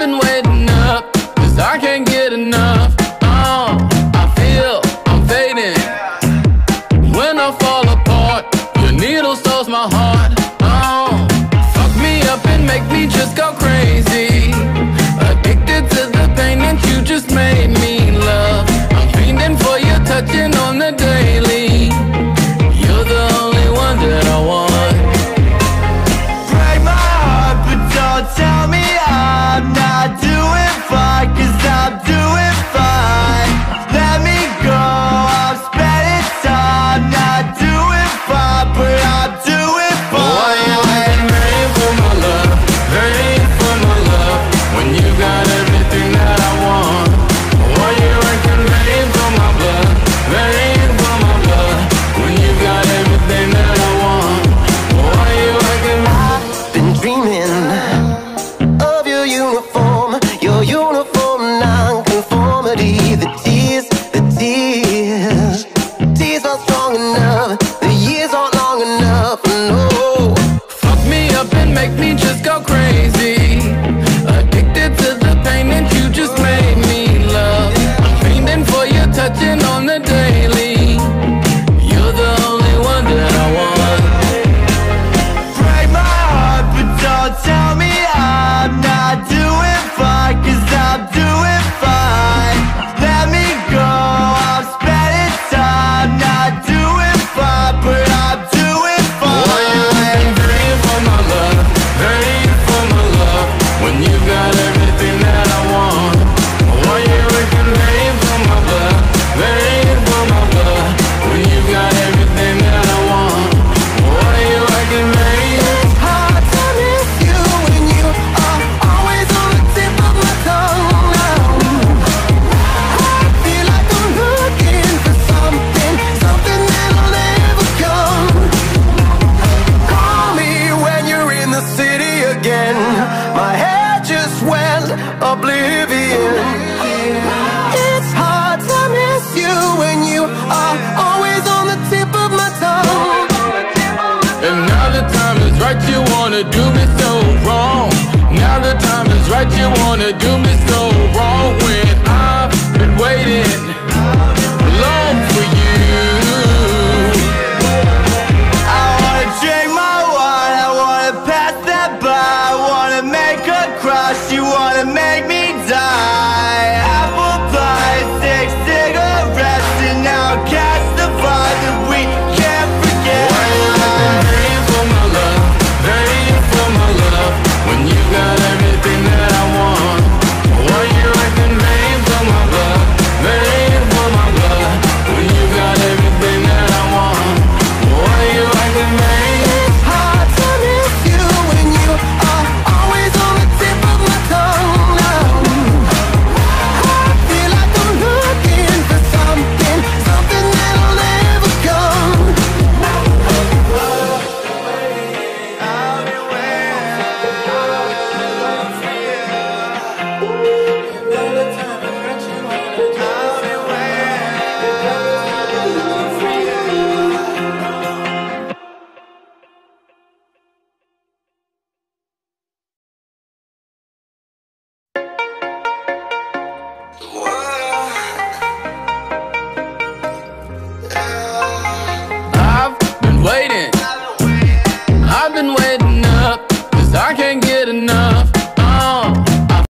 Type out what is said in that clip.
been waiting up, cause I can't get enough. Oh, I feel I'm fading. When I fall apart, your needle stores my heart. Oh, fuck me up and make me just wanna do me so wrong. Now the time is right, you wanna do me so wrong. When I've been waiting